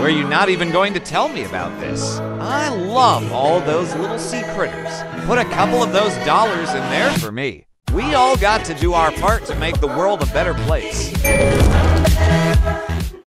Were you not even going to tell me about this? I love all those little sea critters. Put a couple of those dollars in there for me. We all got to do our part to make the world a better place.